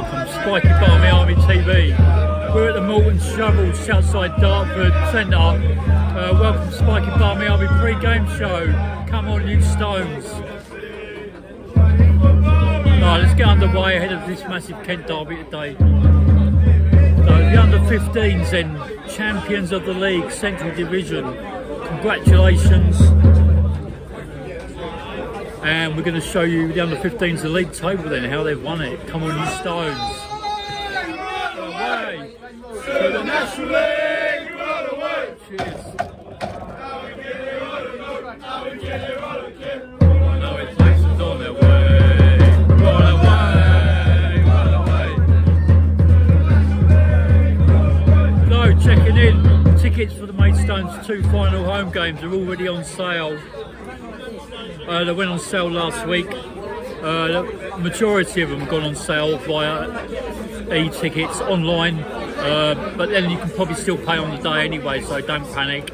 welcome, Spikey Barmy Army TV. We're at the Malt Shovel, just outside Dartford Centre. Uh, welcome, Spikey Barmy Army pre-game show. Come on, you stones. Right, let's get underway ahead of this massive Kent derby today. So the under 15s then, champions of the league, Central Division. Congratulations and we're going to show you the under 15s the league table then how they've won it come on you stones away to the national league away. cheers checking in. Tickets for the Maidstones two final home games are already on sale. Uh, they went on sale last week. Uh, the majority of them have gone on sale via e-tickets online, uh, but then you can probably still pay on the day anyway, so don't panic.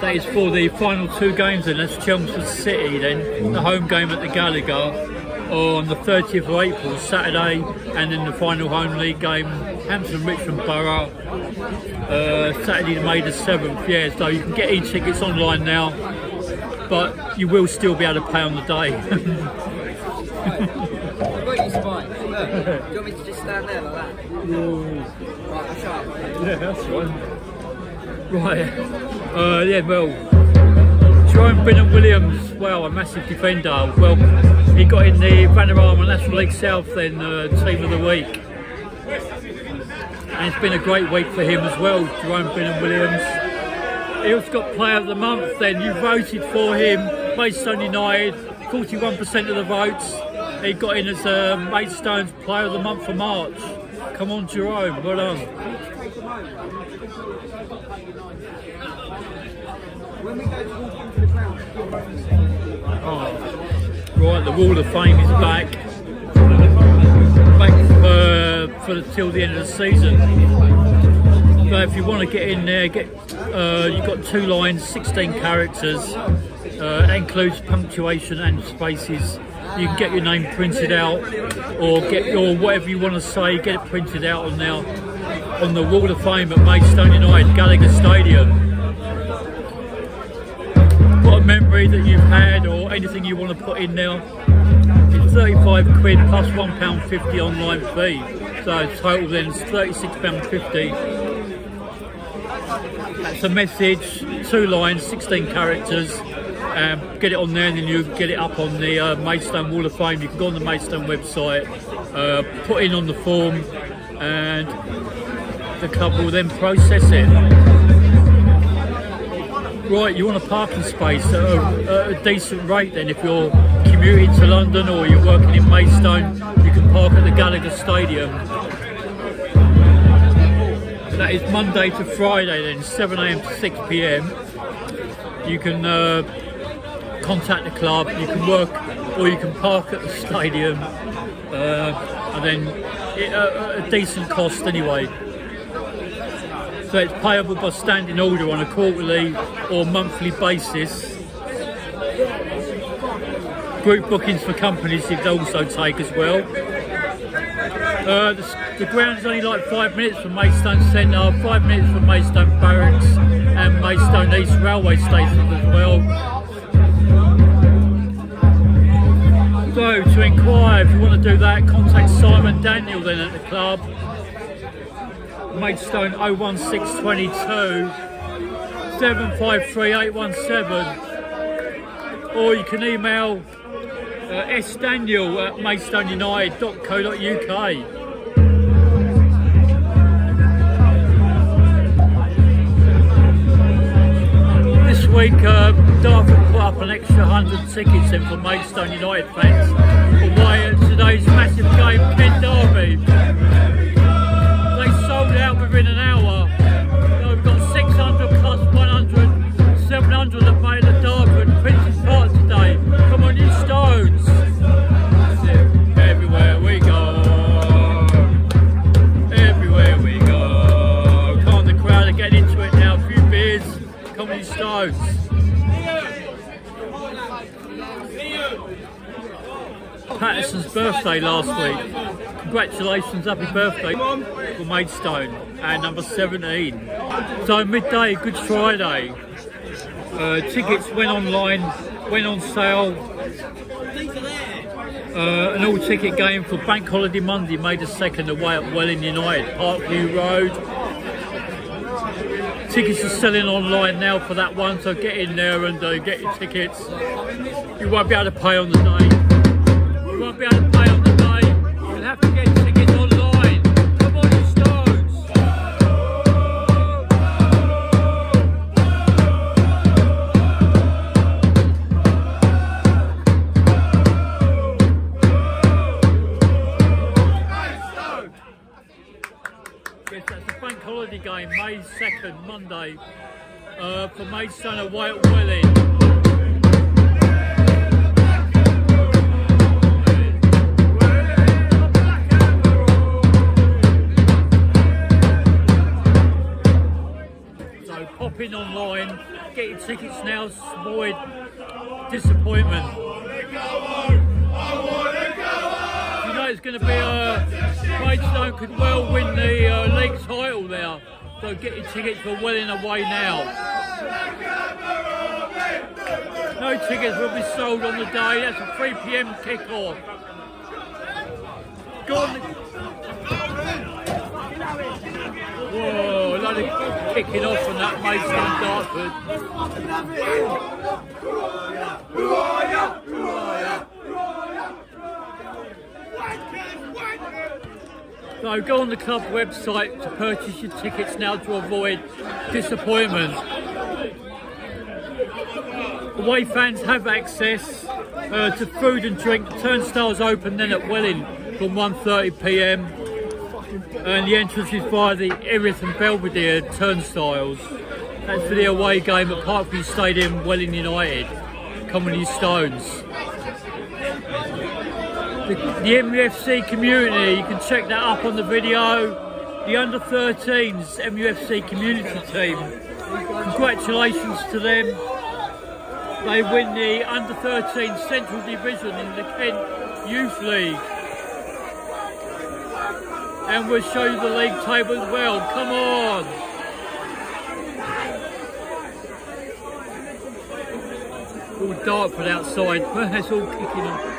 That is for the final two games then, that's Chelmsford City then, the home game at the Gallagher on the 30th of April, Saturday, and then the final home league game, Hampton Richmond Borough, uh, Saturday, May the 7th. Yeah, so you can get e-tickets online now but you will still be able to pay on the day. Got you. Do you want me to just stand there like that? Right. Yeah, that's right. Right. Uh, yeah, well, Jerome Binnom-Williams, well, a massive defender. Well, he got in the Vanarama National League South then uh, team of the week. And it's been a great week for him as well, Jerome Binnom-Williams. He also got Player of the Month then. You voted for him, Maidstone United, 41% of the votes. He got in as uh, Maidstone's Player of the Month for March. Come on, Jerome, well done. Oh. Right, the Wall of Fame is back. Back for, for till the end of the season. So if you want to get in there, get uh, you've got two lines, 16 characters. Uh, that includes punctuation and spaces. You can get your name printed out, or get your whatever you want to say, get it printed out on now on the Wall of Fame at Maidstone United Gallagher Stadium. What a memory that you've had, or anything you want to put in now. It's 35 quid plus £1.50 online fee. So total then is £36.50 that's a message, two lines, 16 characters. Um, get it on there and then you get it up on the uh, Maidstone Wall of Fame. You can go on the Maidstone website, uh, put in on the form, and the club will then process it. Right, you want a parking space at a, at a decent rate then if you're commuting to London or you're working in Maidstone, you can park at the Gallagher Stadium that is Monday to Friday then 7am to 6pm you can uh, contact the club you can work or you can park at the stadium uh, and then it, uh, a decent cost anyway. So it's payable by standing order on a quarterly or monthly basis. Group bookings for companies you also take as well uh, the, the ground is only like five minutes from Maidstone Centre, five minutes from Maidstone Barracks and Maidstone East Railway Station as well. So to inquire, if you want to do that, contact Simon Daniel then at the club. Maidstone 01622 753817 or you can email uh, sdaniel at maidstoneunited.co.uk week, uh, Dartford put up an extra 100 tickets in for Maidstone United fans for why today's massive game, Kent Derby. Patterson's birthday last week. Congratulations, happy birthday for Maidstone and number 17. So midday, Good Friday. Uh, tickets went online, went on sale. Uh, an all-ticket game for Bank Holiday Monday, May the 2nd, away at Welling United, Parkview Road. Tickets are selling online now for that one, so get in there and uh, get your tickets. You won't be able to pay on the day. To pay on the day. You'll have to get tickets online. Come on, you stones! Yes, that's the bank holiday game, May 2nd, Monday, uh, for Maidstone away at Welling. In online, get your tickets now, avoid disappointment. You know it's going to be a Maidstone could well win the uh, league title there. So get your tickets for Welling away now. No tickets will be sold on the day. That's a 3 p.m. kick-off. Go on. Whoa, off from that Maidstone Dartford. So go on the club website to purchase your tickets now to avoid disappointment. Away fans have access uh, to food and drink. Turnstiles open then at Welling from 1.30pm and the entrance is via the and Belvedere turnstiles. That's for the away game at Parkview Stadium, Welling United, Comedy Stones. The, the MUFC community, you can check that up on the video. The under 13s MUFC community team. Congratulations to them. They win the under 13 Central Division in the Kent Youth League. And we'll show you the league table as well. Come on. All Dartford outside. It's all kicking off.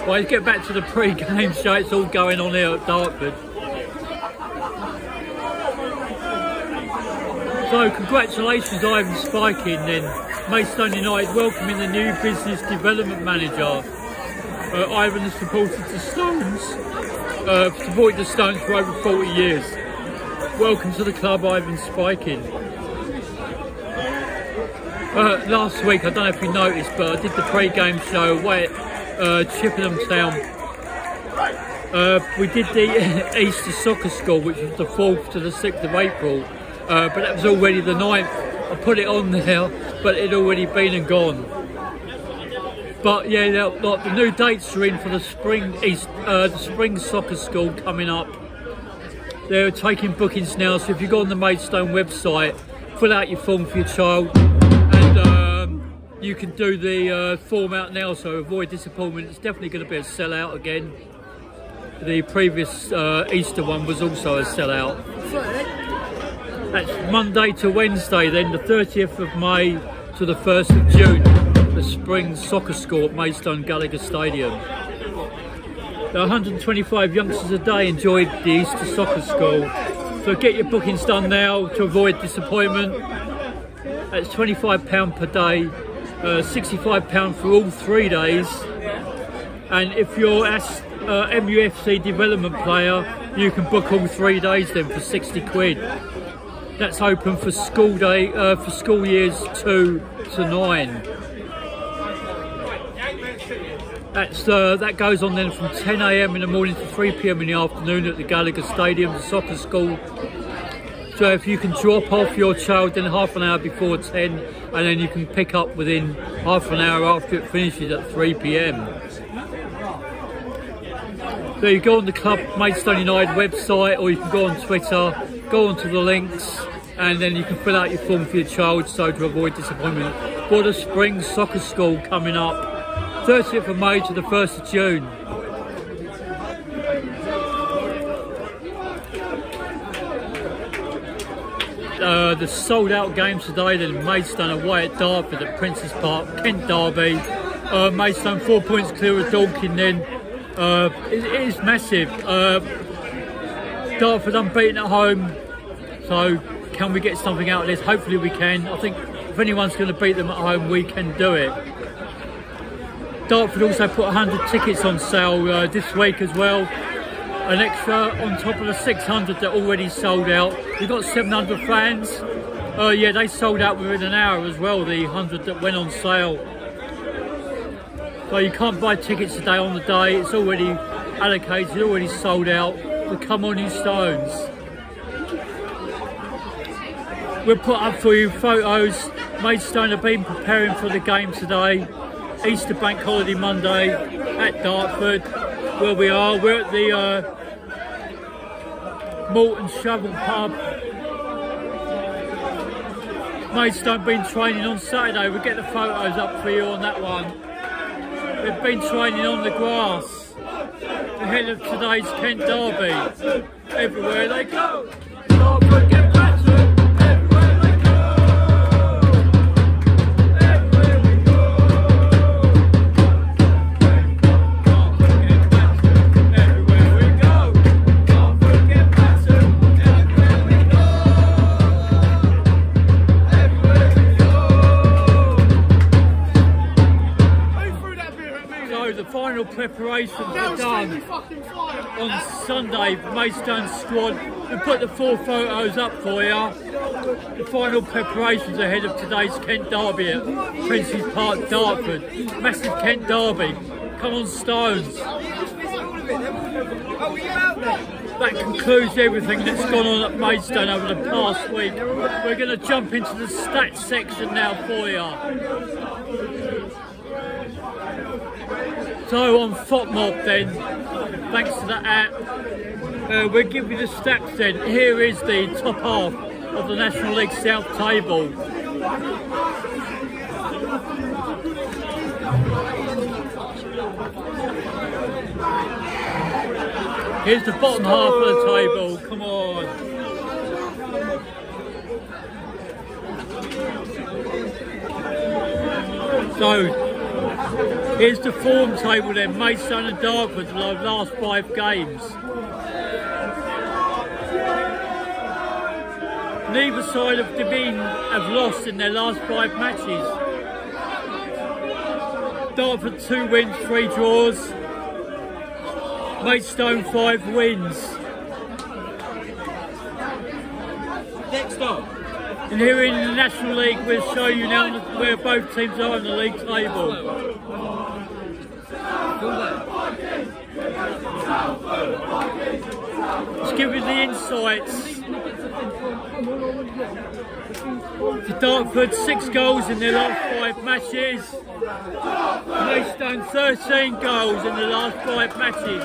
Well, let's get back to the pre-game show. It's all going on here at Dartford. So, congratulations, Ivan Spiking. Then, Maidstone United welcoming the new business development manager. Uh, Ivan has supported the Stones, uh, supported the Stones for over 40 years. Welcome to the club, Ivan Spiking. Uh, last week, I don't know if you noticed, but I did the pre-game show away at uh, Chippenham Town. Uh, we did the Easter Soccer School, which was the 4th to the 6th of April, uh, but that was already the 9th. I put it on there, but it had already been and gone. But yeah, the new dates are in for the spring East, uh, the spring soccer school coming up. They're taking bookings now, so if you go on the Maidstone website, fill out your form for your child, and um, you can do the uh, form out now. So avoid disappointment. It's definitely going to be a sellout again. The previous uh, Easter one was also a sellout. That's Monday to Wednesday, then the 30th of May to the 1st of June, the spring soccer school at Maidstone Gallagher Stadium. The 125 youngsters a day enjoyed the Easter Soccer School. So get your bookings done now to avoid disappointment. That's £25 per day, uh, £65 for all three days. And if you're a uh, MUFC development player, you can book all three days then for 60 quid. That's open for school day, uh, for school years two to nine. That's uh, that goes on then from 10 a.m. in the morning to 3 p.m. in the afternoon at the Gallagher Stadium, the soccer school. So if you can drop off your child then half an hour before 10, and then you can pick up within half an hour after it finishes at 3 p.m. So you go on the Club Maidstone United website or you can go on Twitter, go onto the links and then you can fill out your form for your child so to avoid disappointment. Border Springs Soccer School coming up 30th of May to the 1st of June. Uh, the sold out games today, then Maidstone away at Dartford at Princes Park, Kent Derby. Uh, Maidstone four points clear of Dorking then uh, it, it is massive. Uh, Dartford unbeaten at home, so can we get something out of this? Hopefully we can. I think if anyone's going to beat them at home, we can do it. Dartford also put 100 tickets on sale uh, this week as well. An extra on top of the 600 that already sold out. We've got 700 fans. Uh, yeah, they sold out within an hour as well, the 100 that went on sale. But you can't buy tickets today on the day. It's already allocated, already sold out. So come on, you stones. We'll put up for you photos. Maidstone have been preparing for the game today. Easter Bank Holiday Monday at Dartford, where we are. We're at the uh, and Shovel Pub. Maidstone been training on Saturday. We'll get the photos up for you on that one. They've been training on the grass ahead of today's Kent Derby. Everywhere they go. Preparations are done. On Sunday, Maidstone squad, we put the four photos up for you. The final preparations ahead of today's Kent Derby at Princes Park, Dartford. Massive Kent Derby. Come on, Stones. That concludes everything that's gone on at Maidstone over the past week. We're going to jump into the stats section now for you. So on FOTMob then, thanks to that app, uh, we'll give you the stats then. Here is the top half of the National League South table. Here's the bottom half of the table, come on. So Here's the form table then, Maidstone and Dartford for the last five games. Neither side of Devine have lost in their last five matches. Dartford two wins, three draws. Maidstone five wins. Next up. And here in the National League, we'll show you now where both teams are in the league table. Give you the insights. To Dartford, six goals in their last five matches. Maidstone, 13 goals in the last five matches.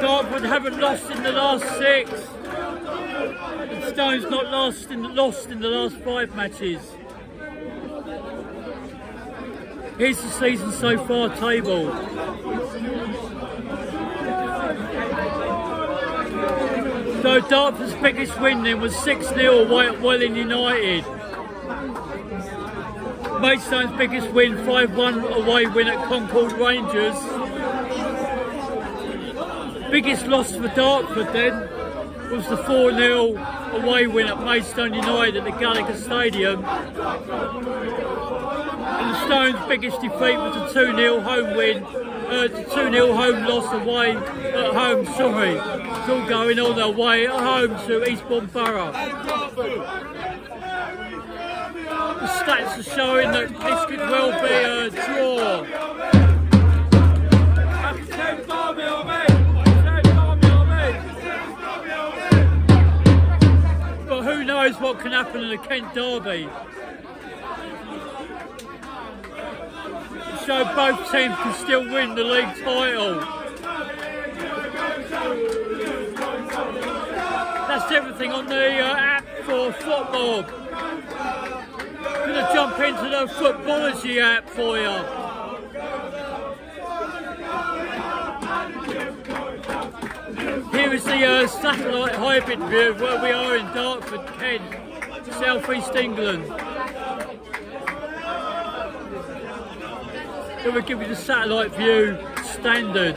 Dartford haven't lost in the last six. Stone's not lost in the, lost in the last five matches. Here's the season so far table. So Dartford's biggest win then was 6-0 away at Welling United. Maidstone's biggest win, 5-1 away win at Concord Rangers. Biggest loss for Dartford then was the 4-0 away win at Maidstone United at the Gallagher Stadium. And the Stones' biggest defeat was a 2-0 home win, uh, 2-0 home loss away at home, sorry. It's all going on their way at home to Eastbourne Borough. The stats are showing that this could well be a draw. knows what can happen in a Kent derby. So both teams can still win the league title. That's everything on the uh, app for football. Gonna jump into the footballity app for you. Is the uh, satellite hybrid view of where we are in Dartford, Kent, southeast England. Here we give you the satellite view standard.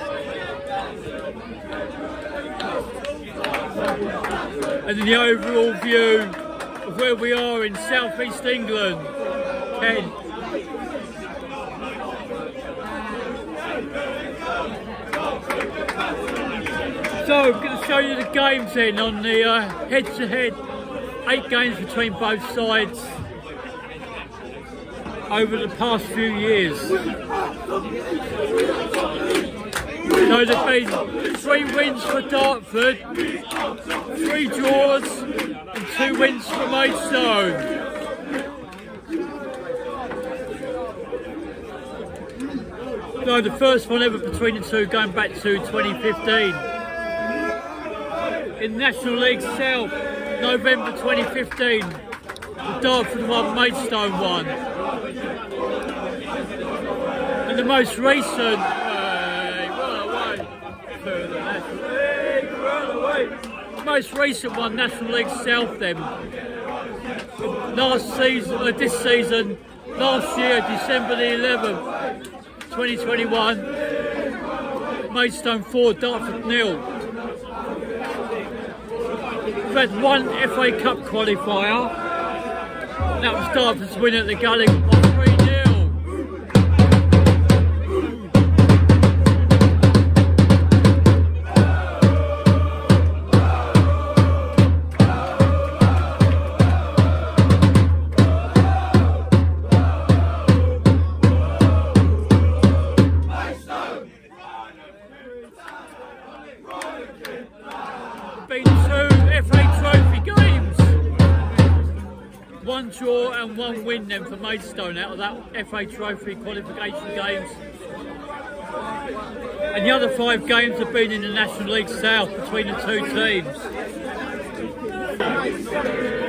And then the overall view of where we are in southeast England, Kent. So I'm going to show you the games then on the uh, head-to-head, eight games between both sides over the past few years. So there's been three wins for Dartford, three draws and two wins for Maidstone. No, the first one ever between the two going back to 2015. In National League South, November 2015, the Dartford one, Maidstone one. And the most recent, uh, most recent one, National League South then. Last season, uh, this season, last year, December the 11th, 2021, Maidstone 4, Dartford nil. We've had one FA Cup qualifier. That was Dartford's win at the Gully One draw and one win then for Maidstone out of that FA Trophy qualification games. And the other five games have been in the National League South between the two teams.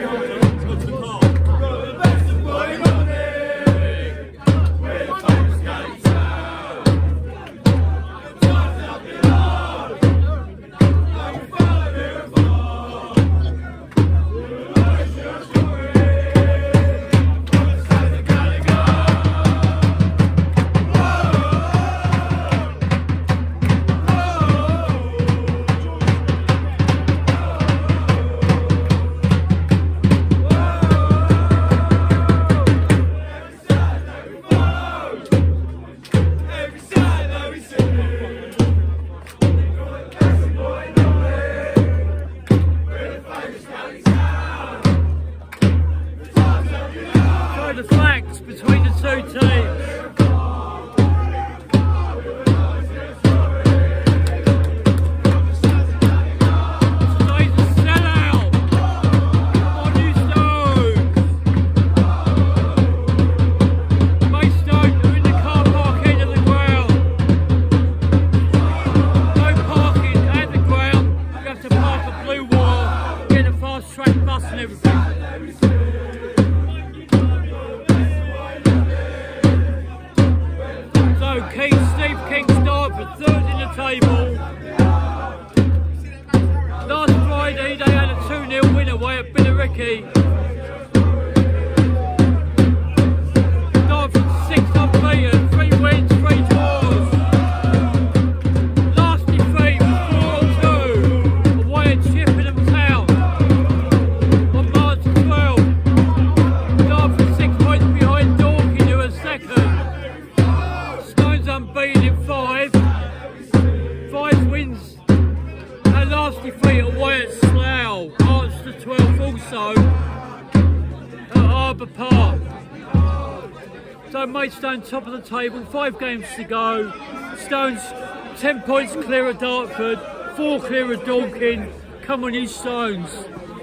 Top of the table, five games to go. Stones 10 points clear of Dartford, four clear of Dorking. Come on you Stones.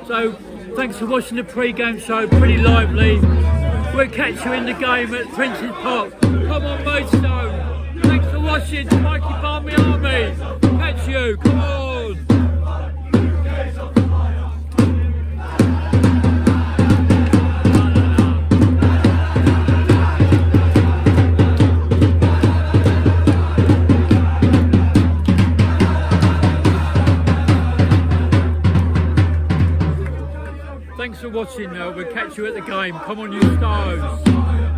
So thanks for watching the pre-game show, pretty lively. We'll catch you in the game at Prince's Park. Come on Maidstone. Thanks for watching, Mikey Barmy Army. Catch you, come on. Watching. We'll catch you at the game. Come on, you stars.